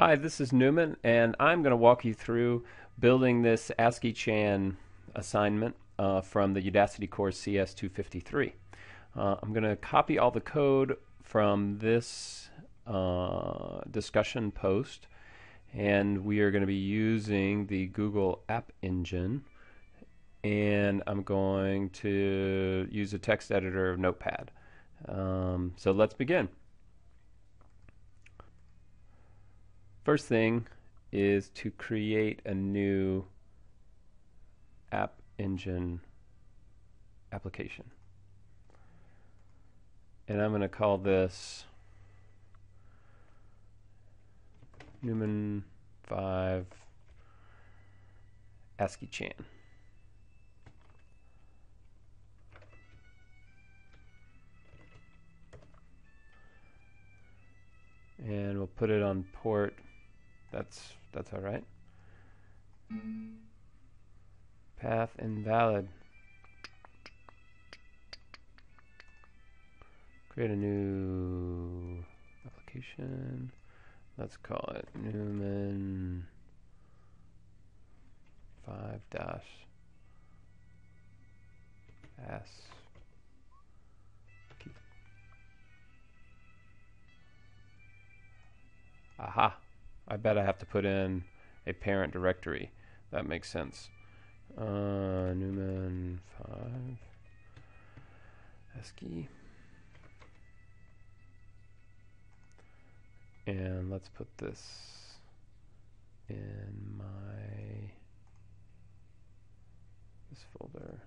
Hi, this is Newman, and I'm going to walk you through building this ASCII-Chan assignment uh, from the Udacity course CS253. Uh, I'm going to copy all the code from this uh, discussion post, and we are going to be using the Google App Engine, and I'm going to use a text editor of Notepad. Um, so let's begin. First thing is to create a new app engine application. And I'm going to call this Newman 5 ASCII-Chan. And we'll put it on port that's that's all right. Path invalid. Create a new application. Let's call it Newman 5 dash S. Aha. I bet I have to put in a parent directory. That makes sense. Uh, Newman 5 ASCII. And let's put this in my this folder.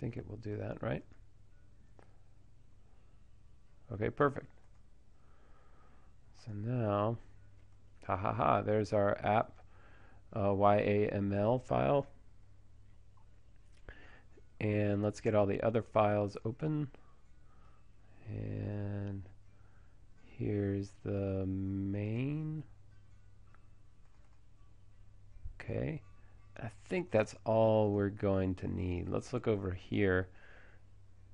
Think it will do that, right? Okay, perfect. So now, ha ha ha, there's our app uh, YAML file. And let's get all the other files open. And here's the main. Okay. I think that's all we're going to need. Let's look over here.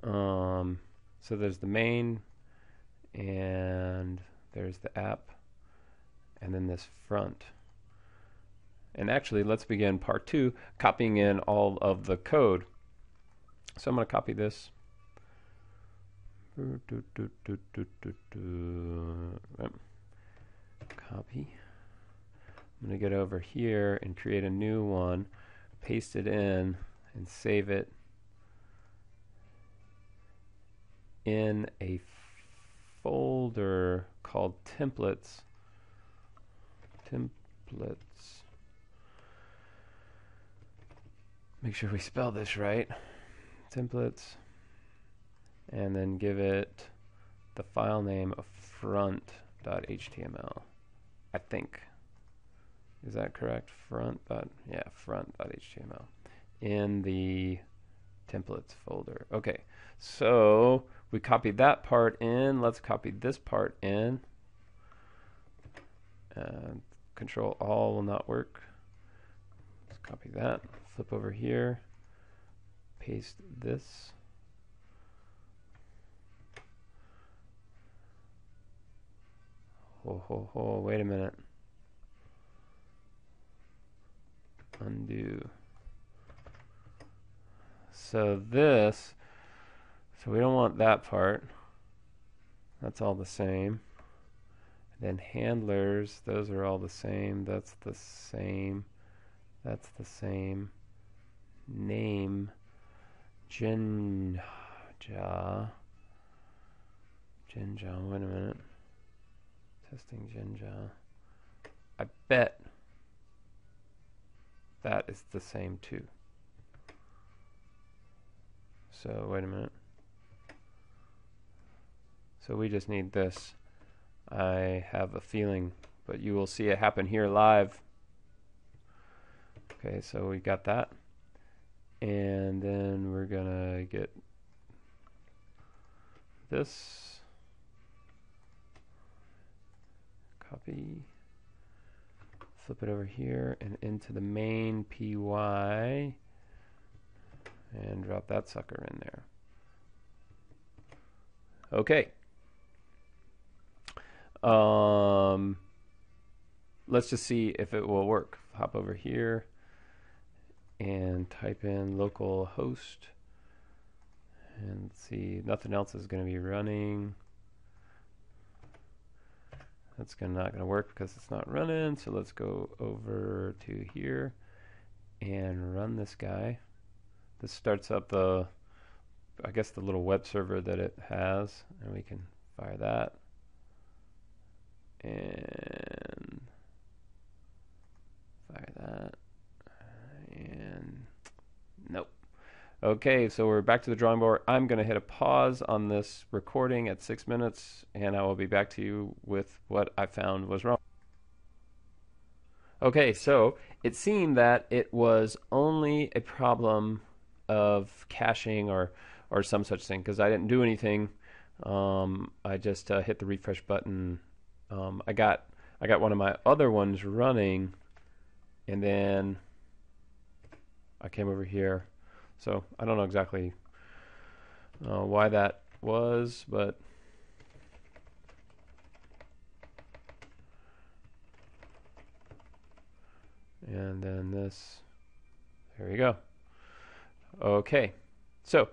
Um, so there's the main, and there's the app, and then this front. And actually, let's begin part two, copying in all of the code. So I'm going to copy this. Copy. I'm going to get over here and create a new one, paste it in, and save it in a folder called templates. Templates. Make sure we spell this right. Templates. And then give it the file name of front.html. I think. Is that correct? Front dot yeah front dot HTML in the templates folder. Okay, so we copied that part in. Let's copy this part in. And control all will not work. Let's copy that. Flip over here. Paste this. Ho ho ho, wait a minute. Undo. So this, so we don't want that part. That's all the same. Then handlers, those are all the same. That's the same. That's the same. Name, Jinja. Jinja, wait a minute. Testing Jinja. I bet that is the same too. So wait a minute. So we just need this. I have a feeling, but you will see it happen here live. Okay, so we got that. And then we're gonna get this. Copy flip it over here and into the main py and drop that sucker in there. Okay. Um, let's just see if it will work. Hop over here and type in local host and see nothing else is going to be running. That's not going to work because it's not running. So let's go over to here and run this guy. This starts up the, I guess the little web server that it has, and we can fire that. And fire that. And nope. Okay, so we're back to the drawing board. I'm going to hit a pause on this recording at six minutes, and I will be back to you with what I found was wrong. Okay, so it seemed that it was only a problem of caching or or some such thing because I didn't do anything. Um, I just uh, hit the refresh button. Um, I got I got one of my other ones running, and then I came over here. So I don't know exactly uh, why that was, but and then this. There you go. Okay. So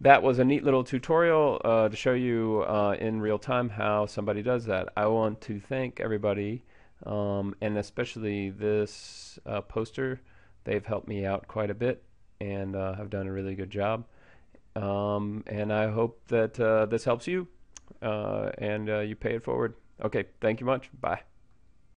that was a neat little tutorial uh, to show you uh, in real time how somebody does that. I want to thank everybody um, and especially this uh, poster. They've helped me out quite a bit and uh, have done a really good job. Um, and I hope that uh, this helps you uh, and you pay it forward. Okay thank you much. Bye